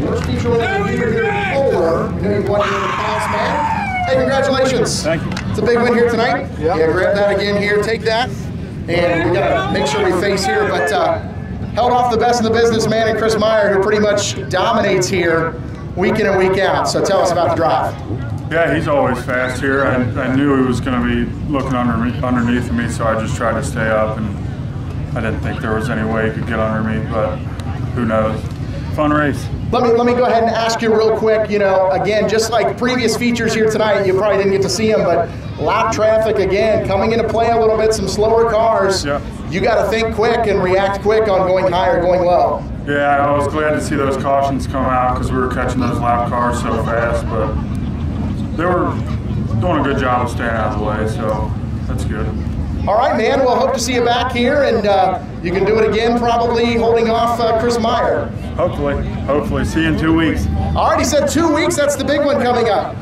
We're featuring here here four, doing man. Hey, congratulations. Thank you. It's a big win here tonight. Yep. Yeah, grab that again here, take that. And we gotta make sure we face here, but uh, held off the best in the business man and Chris Meyer, who pretty much dominates here week in and week out. So tell us about the drive. Yeah, he's always fast here. I, I knew he was going to be looking under me, underneath me, so I just tried to stay up, and I didn't think there was any way he could get under me, but who knows. Fun race. Let me let me go ahead and ask you real quick. You know, again, just like previous features here tonight, you probably didn't get to see them, but lap traffic again coming into play a little bit. Some slower cars. Yeah. You got to think quick and react quick on going high or going low. Yeah, I was glad to see those cautions come out because we were catching those lap cars so fast, but they were doing a good job of staying out of the way, so that's good. All right, man. Well, hope to see you back here, and uh, you can do it again, probably holding off uh, Chris Meyer. Hopefully, hopefully. See you in two weeks. All right, he said two weeks. That's the big one coming up.